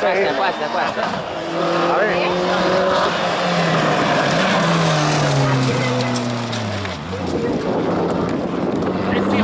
cuesta, cuesta, cuesta. A ver. E si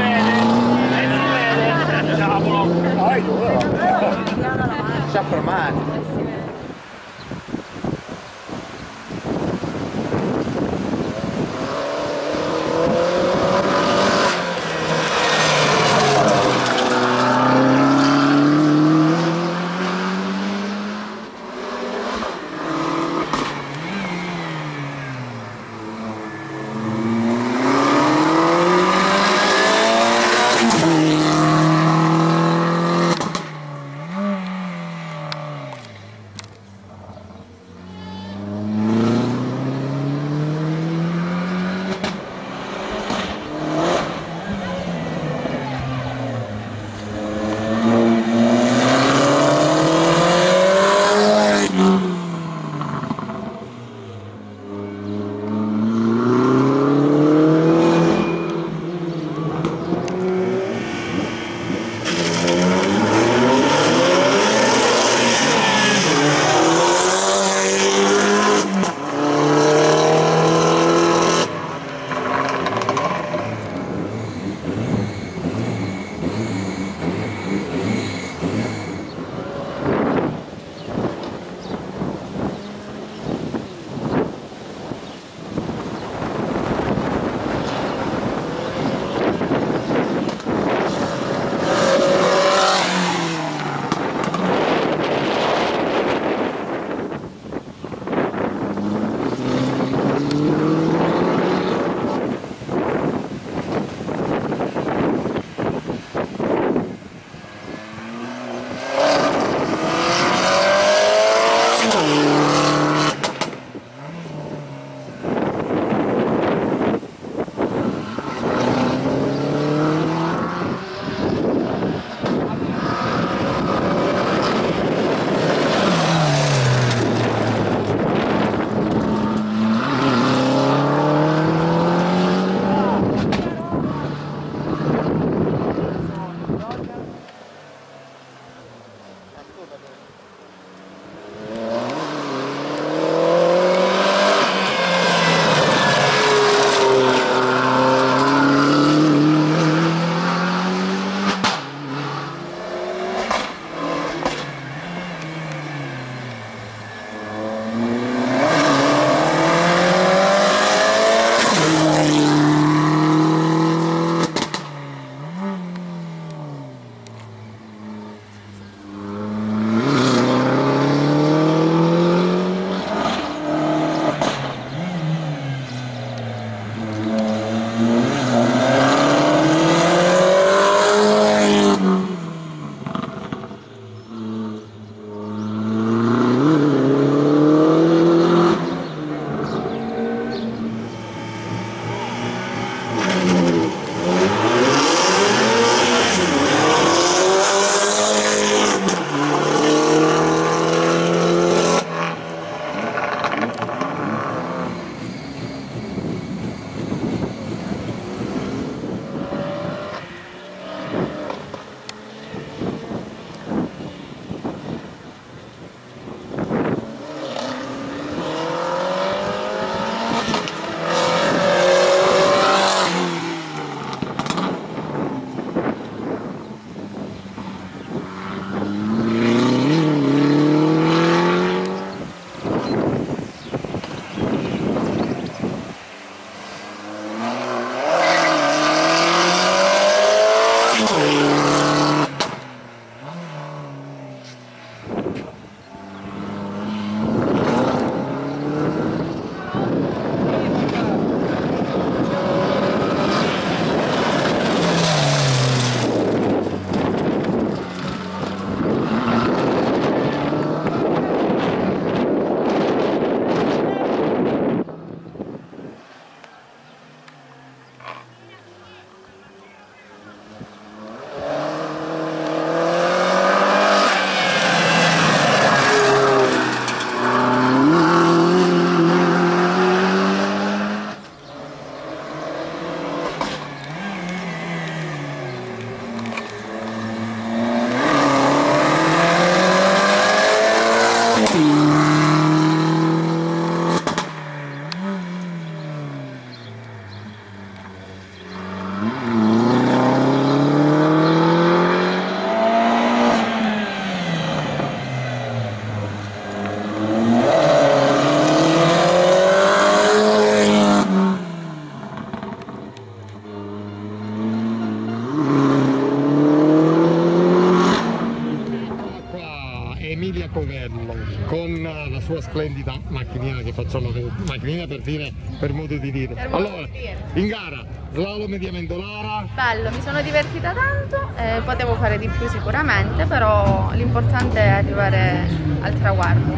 per modo di dire modo allora di dire. in gara slalom di Amendolara Bello, mi sono divertita tanto, eh, potevo fare di più sicuramente, però l'importante è arrivare al traguardo.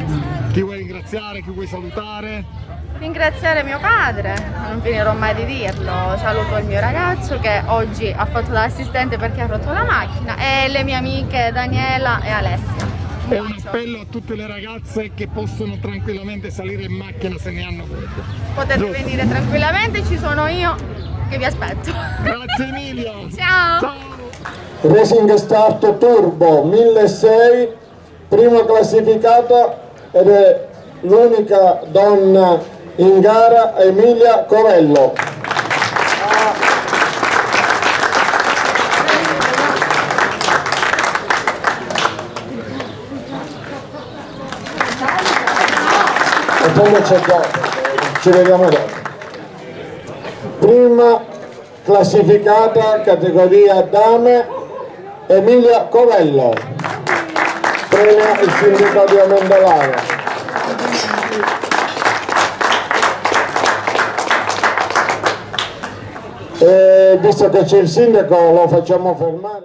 chi vuoi ringraziare chi vuoi salutare Ringraziare mio padre, non finirò mai di dirlo, saluto il mio ragazzo che oggi ha fatto l'assistente perché ha rotto la macchina e le mie amiche Daniela e Alessia. È un appello a tutte le ragazze che possono tranquillamente salire in macchina se ne hanno voglia Potete Giusto. venire tranquillamente, ci sono io che vi aspetto. grazie Emilia Ciao! ciao Racing Start Turbo 1006, primo classificato ed è l'unica donna in gara Emilia Covello. Poi c'è dopo, ci vediamo dopo. Prima classificata categoria dame Emilia Covello. Premia il sindaco di Amendolara. E visto che c'è il sindaco lo facciamo fermare.